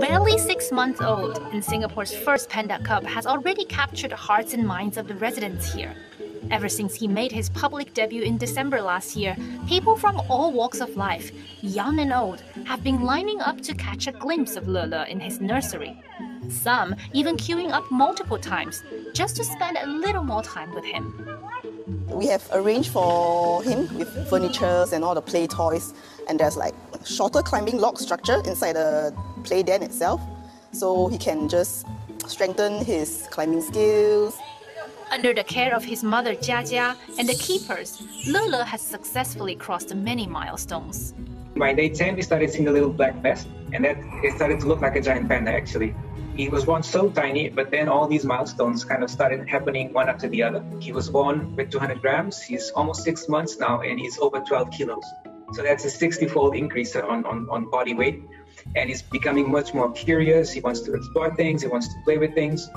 Barely six months old, and Singapore's first panda cub has already captured the hearts and minds of the residents here. Ever since he made his public debut in December last year, people from all walks of life, young and old, have been lining up to catch a glimpse of Lele in his nursery. Some even queuing up multiple times just to spend a little more time with him. We have arranged for him with furniture and all the play toys, and there's like shorter climbing log structure inside the play den itself, so he can just strengthen his climbing skills. Under the care of his mother Jia and the keepers, Lele has successfully crossed many milestones. By day 10, we started seeing the little black vest, and that it started to look like a giant panda actually. He was born so tiny, but then all these milestones kind of started happening one after the other. He was born with 200 grams, he's almost six months now, and he's over 12 kilos. So that's a 60 fold increase on, on, on body weight. And he's becoming much more curious. He wants to explore things, he wants to play with things.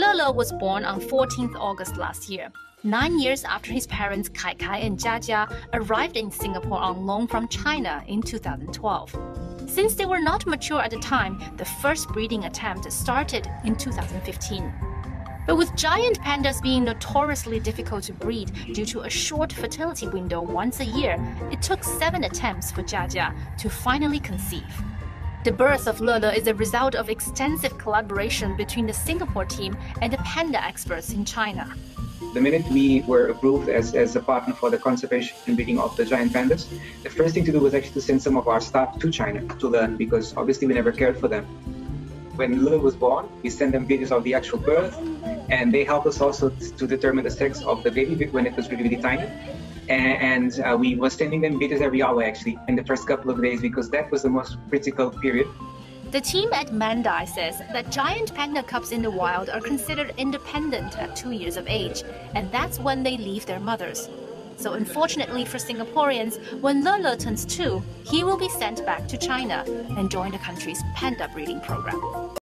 Lele was born on 14th August last year, nine years after his parents Kai Kai and Jia Jia arrived in Singapore on loan from China in 2012. Since they were not mature at the time, the first breeding attempt started in 2015. But with giant pandas being notoriously difficult to breed due to a short fertility window once a year, it took seven attempts for Jia Jia to finally conceive. The birth of Lele is a result of extensive collaboration between the Singapore team and the panda experts in China. The minute we were approved as, as a partner for the conservation and breeding of the giant pandas, the first thing to do was actually to send some of our staff to China to learn because obviously we never cared for them. When Lele was born, we sent them videos of the actual birth and they helped us also to determine the sex of the baby when it was really, really tiny and uh, we were sending them videos every hour actually in the first couple of days because that was the most critical period. The team at Mandai says that giant panda cubs in the wild are considered independent at two years of age, and that's when they leave their mothers. So, unfortunately for Singaporeans, when Lele turns two, he will be sent back to China and join the country's panda breeding program.